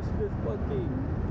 this, fucking